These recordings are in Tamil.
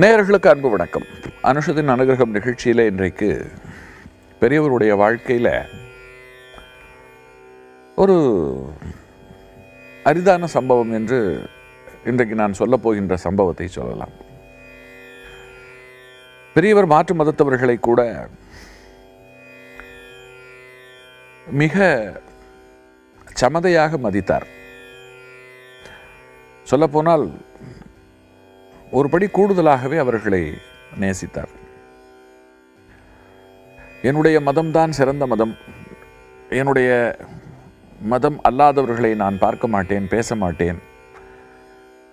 நேயர்களுக்கு அன்பு வணக்கம். அனுஷத்தின் அனுகிரகம் நிகழ்ச்சியில் இன்றைக்கு பெரியவருடைய வாழ்க்கையில் ஒரு அரிதான சம்பவம் என்று இன்றைக்கு நான் சொல்லப் போகின்ற சம்பவத்தை சொல்லலாம். பெரியவர் மாற்று மதத்தவர்களை கூட மிக சமதையாக மதித்தார். சொல்லப்போனால் ஒருபடி கூடுதலாகவே அவர்களை நேசித்தார். என்னுடைய மதம்தான் சிறந்த மதம். என்னுடைய மதம் அல்லாதவர்களை நான் பார்க்க மாட்டேன் பேச மாட்டேன்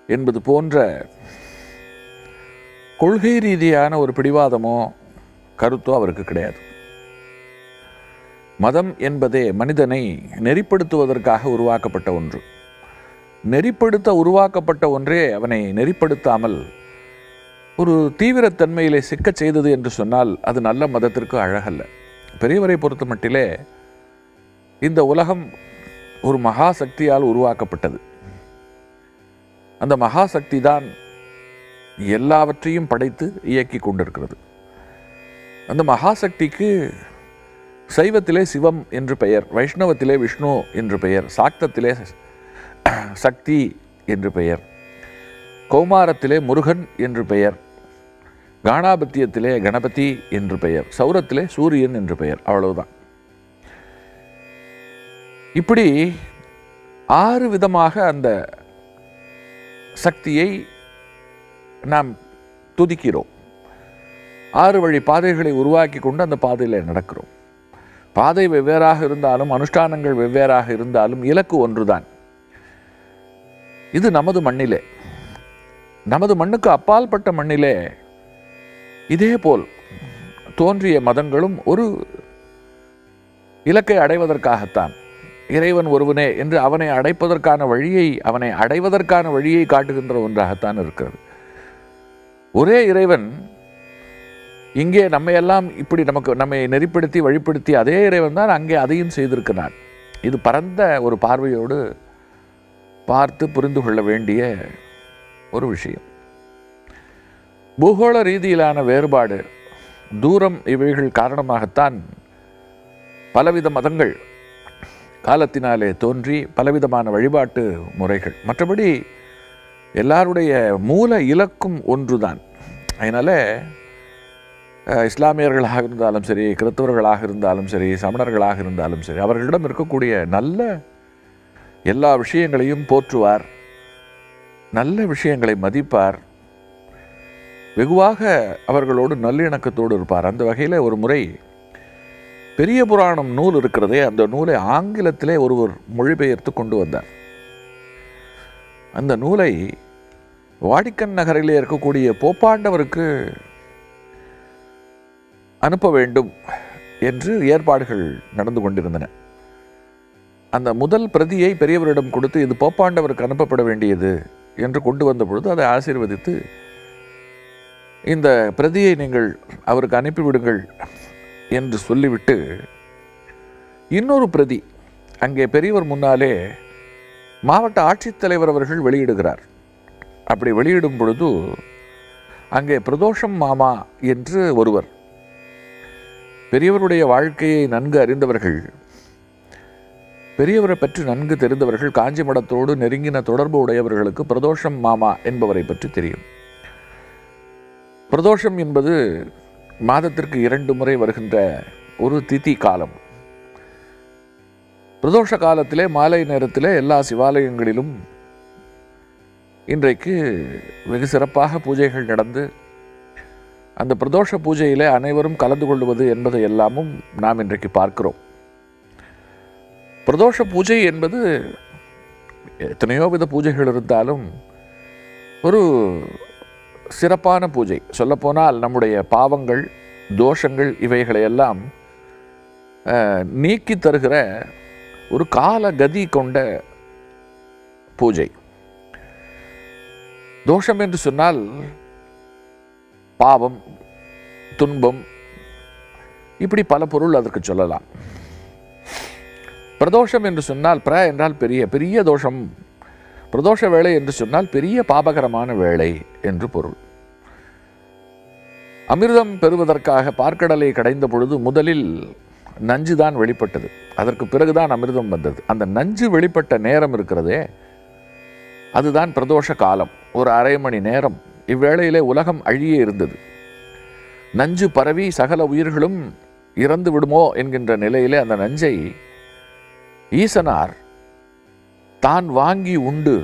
என்பது போன்ற கொள்கை ரீதியான ஒரு பிடிவாதமோ கருத்தோ அவருக்கு கிடையாது. மதம் என்பதே மனிதனை நெறிப்படுத்துவதற்காக உருவாக்கப்பட்ட ஒன்று. நெறிப்படுத்த உருவாக்கப்பட்ட ஒன்றே அவனை நெறிப்படுத்தாமல் ஒரு தீவிரத்தன்மையிலே சிக்கச் செய்தது என்று சொன்னால் அது நல்ல மதத்திற்கு அழகல்ல. பெரியவரை பொறுத்த மட்டிலே இந்த உலகம் ஒரு மகா சக்தியால் உருவாக்கப்பட்டது. அந்த மகா சக்தி தான் எல்லாவற்றையும் படைத்து இயக்கி கொண்டிருக்கிறது. அந்த மகாசக்திக்கு சைவத்திலே சிவம் என்று பெயர் வைஷ்ணவத்திலே விஷ்ணு என்று பெயர் சாக்தத்திலே சக்தி என்று பெயர். கௌமாரத்திலே முருகன் என்று பெயர். காணாபத்தியத்திலே கணபதி என்று பெயர். சௌரத்திலே சூரியன் என்று பெயர். அவ்வளவுதான். இப்படி ஆறு விதமாக அந்த சக்தியை நாம் துதிக்கிறோம். ஆறு வழி பாதைகளை உருவாக்கி கொண்டு அந்த பாதையில் நடக்கிறோம். பாதை வெவ்வேறாக இருந்தாலும் அனுஷ்டானங்கள் வெவ்வேறாக இருந்தாலும் இலக்கு ஒன்றுதான். இது நமது மண்ணிலே. நமது மண்ணுக்கு அப்பால்பட்ட மண்ணிலே இதே போல் தோன்றிய மதங்களும் ஒரு இலக்கை அடைவதற்காகத்தான். இறைவன் ஒருவனே என்று அவனை அடைப்பதற்கான வழியை அவனை அடைவதற்கான வழியை காட்டுகின்ற ஒன்றாகத்தான் இருக்கிறது. ஒரே இறைவன் இங்கே நம்மையெல்லாம் இப்படி நமக்கு நம்மை நெறிப்படுத்தி வழிப்படுத்தி அதே இறைவன் தான் அங்கே அதையும் செய்திருக்கிறான். இது பரந்த ஒரு பார்வையோடு பார்த்து புரிந்து கொள்ள வேண்டிய ஒரு விஷயம். பூகோள ரீதியிலான வேறுபாடு தூரம் இவைகள் காரணமாகத்தான் பலவித மதங்கள் காலத்தினாலே தோன்றி பலவிதமான வழிபாட்டு முறைகள். மற்றபடி எல்லாருடைய மூல இலக்கும் ஒன்றுதான். அதனால் இஸ்லாமியர்களாக இருந்தாலும் சரி கிறித்தவர்களாக இருந்தாலும் சரி சமணர்களாக இருந்தாலும் சரி அவர்களிடம் இருக்கக்கூடிய நல்ல எல்லா விஷயங்களையும் போற்றுவார். நல்ல விஷயங்களை மதிப்பார். வெகுவாக அவர்களோடு நல்லிணக்கத்தோடு இருப்பார். அந்த வகையில் ஒரு முறை பெரிய புராணம் நூல் இருக்கிறதே அந்த நூலை ஆங்கிலத்திலே ஒருவர் மொழிபெயர்த்து கொண்டு வந்தார். அந்த நூலை வாடிக்கன் நகரிலே இருக்கக்கூடிய போப்பாண்டவருக்கு அனுப்ப வேண்டும் என்று ஏற்பாடுகள் நடந்து கொண்டிருந்தன. அந்த முதல் பிரதியை பெரியவரிடம் கொடுத்து இது போப்பாண்டவருக்கு அனுப்பப்பட வேண்டியது என்று கொண்டு வந்த பொழுது அதை ஆசீர்வதித்து இந்த பிரதியை நீங்கள் அவருக்கு அனுப்பிவிடுங்கள் என்று சொல்லிவிட்டு இன்னொரு பிரதி அங்கே பெரியவர் முன்னாலே மாவட்ட ஆட்சித்தலைவர் அவர்கள் வெளியிடுகிறார். அப்படி வெளியிடும் பொழுது அங்கே பிரதோஷம் மாமா என்று ஒருவர் பெரியவருடைய வாழ்க்கையை நன்கு அறிந்தவர்கள் பெரியவரை பற்றி நன்கு தெரிந்தவர்கள் காஞ்சி மடத்தோடு நெருங்கின தொடர்பு உடையவர்களுக்கு பிரதோஷம் மாமா என்பவரை பற்றி தெரியும். பிரதோஷம் என்பது மாதத்திற்கு இரண்டு முறை வருகின்ற ஒரு திதி காலம். பிரதோஷ காலத்திலே மாலை நேரத்திலே எல்லா சிவாலயங்களிலும் இன்றைக்கு வெகு சிறப்பாக பூஜைகள் நடந்து அந்த பிரதோஷ பூஜையிலே அனைவரும் கலந்து கொள்வது என்பதை எல்லாமும் நாம் இன்றைக்கு பார்க்கிறோம். பிரதோஷ பூஜை என்பது எத்தனையோ வித பூஜைகள் இருந்தாலும் ஒரு சிறப்பான பூஜை. சொல்லப்போனால் நம்முடைய பாவங்கள் தோஷங்கள் இவைகளையெல்லாம் நீக்கி தருகிற ஒரு கால கதி கொண்ட பூஜை. தோஷம் என்று சொன்னால் பாவம் துன்பம் இப்படி பல பொருள் அதற்கு சொல்லலாம். பிரதோஷம் என்று சொன்னால் பிர என்றால் பெரிய பெரிய தோஷம். பிரதோஷ வேலை என்று சொன்னால் பெரிய பாபகரமான வேலை என்று பொருள். அமிர்தம் பெறுவதற்காக பார்க்கடலை கடைந்த பொழுது முதலில் நஞ்சு தான் வெளிப்பட்டது. அதற்கு பிறகுதான் அமிர்தம் வந்தது. அந்த நஞ்சு வெளிப்பட்ட நேரம் இருக்கிறதே அதுதான் பிரதோஷ காலம். ஒரு அரை மணி நேரம். இவ்வேளையிலே உலகம் அழிய இருந்தது. நஞ்சு பரவி சகல உயிர்களும் இறந்து விடுமோ என்கின்ற நிலையிலே அந்த நஞ்சை ஈசனார் தான் வாங்கி உண்டு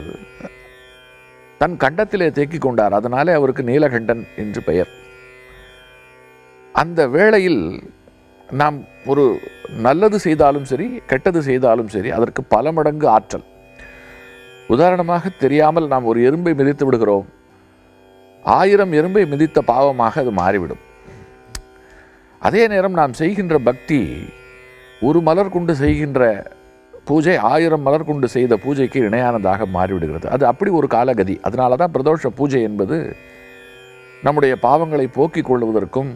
தன் கண்டத்திலே தேக்கிக் கொண்டார். அதனாலே அவருக்கு நீலகண்டன் என்று பெயர். அந்த வேளையில் நாம் ஒரு நல்லது செய்தாலும் சரி கெட்டது செய்தாலும் சரி அதற்கு பல மடங்கு ஆற்றல். உதாரணமாக தெரியாமல் நாம் ஒரு எறும்பை மிதித்து விடுகிறோம். ஆயிரம் எறும்பை மிதித்த பாவமாக அது மாறிவிடும். அதே நேரம் நாம் செய்கின்ற பக்தி ஒரு மலர் கொண்டு செய்கின்ற பூஜை ஆயிரம் மலர் கொண்டு செய்த பூஜைக்கு இணையானதாக மாறிவிடுகிறது. அது அப்படி ஒரு காலகதி. அதனால தான் பிரதோஷ பூஜை என்பது நம்முடைய பாவங்களை போக்கிக் கொள்வதற்கும்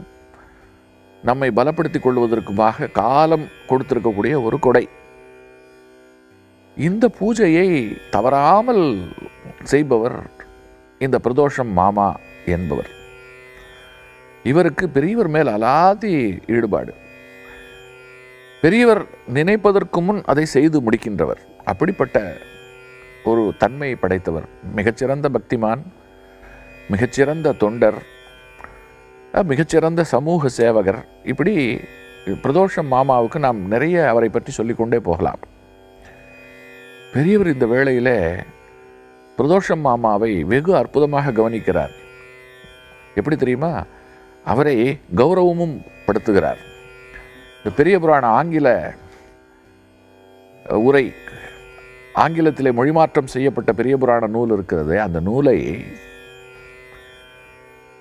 நம்மை பலப்படுத்திக் கொள்வதற்குமாக காலம் கொடுத்திருக்கக்கூடிய ஒரு கொடை. இந்த பூஜையை தவறாமல் செய்பவர் இந்த பிரதோஷம் மாமா என்பவர். இவருக்கு பெரியவர் மேல் அலாதி ஈடுபாடு. பெரியவர் நினைப்பதற்கு முன் அதை செய்து முடிக்கின்றவர். அப்படிப்பட்ட ஒரு தன்மையை படைத்தவர். மிகச்சிறந்த பக்திமான் மிகச்சிறந்த தொண்டர் மிகச்சிறந்த சமூக சேவகர். இப்படி பிரதோஷம் மாமாவுக்கு நாம் நிறைய அவரை பற்றி சொல்லிக்கொண்டே போகலாம். பெரியவர் இந்த வேளையில் பிரதோஷம் மாமாவை வெகு அற்புதமாக கவனிக்கிறார். எப்படி தெரியுமா? அவரை கௌரவமும் படுத்துகிறார். பெரிய புராண ஆங்கில உரை ஆங்கிலத்திலே மொழிமாற்றம் செய்யப்பட்ட பெரிய புராண நூல் இருக்கிறது. அந்த நூலை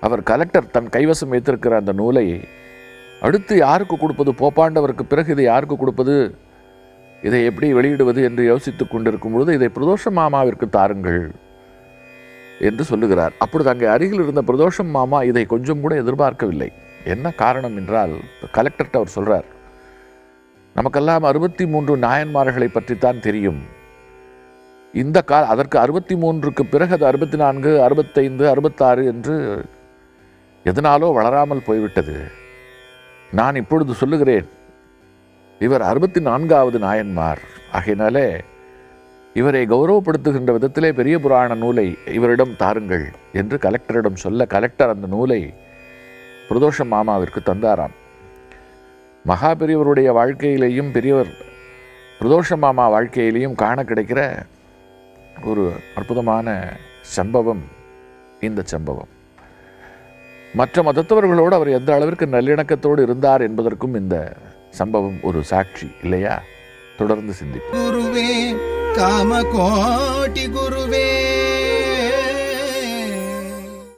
அவர் கலெக்டர் தன் கைவசம் வைத்திருக்கிற அந்த நூலை அடுத்து யாருக்கு கொடுப்பது? போப்பாண்டவருக்கு பிறகு இதை யாருக்கு கொடுப்பது? இதை எப்படி வெளியிடுவது என்று யோசித்துக் கொண்டிருக்கும் பொழுது இதை பிரதோஷ மாமாவிற்கு தாருங்கள் என்று சொல்லுகிறார். அப்பொழுது அங்கே அருகில் இருந்த பிரதோஷம் மாமா இதை கொஞ்சம் கூட எதிர்பார்க்கவில்லை. என்ன காரணம் என்றால் கலெக்டர்கிட்ட அவர் சொல்கிறார் நமக்கெல்லாம் அறுபத்தி மூன்று நாயன்மார்களை பற்றித்தான் தெரியும். இந்த கால அதற்கு அறுபத்தி மூன்றுக்கு பிறகு அது அறுபத்தி நான்கு அறுபத்தைந்து அறுபத்தாறு என்று எதனாலோ வளராமல் போய்விட்டது. நான் இப்பொழுது சொல்லுகிறேன் இவர் அறுபத்தி நான்காவது நாயன்மார். ஆகையினாலே இவரை கௌரவப்படுத்துகின்ற விதத்திலே பெரிய புராண நூலை இவரிடம் தாருங்கள் என்று கலெக்டரிடம் சொல்ல கலெக்டர் அந்த நூலை பிரதோஷ மாமாவிற்கு தந்தாராம். மகா பெரியவருடைய வாழ்க்கையிலேயும் பெரியவர் பிரதோஷ மாமா வாழ்க்கையிலேயும் காண கிடைக்கிற ஒரு அற்புதமான சம்பவம் இந்த சம்பவம். மற்ற மதத்தவர்களோடு அவர் எந்த அளவிற்கு நல்லிணக்கத்தோடு இருந்தார் என்பதற்கும் இந்த சம்பவம் ஒரு சாட்சி இல்லையா? தொடர்ந்து சிந்தி குருவே காம கோட்டி குருவே.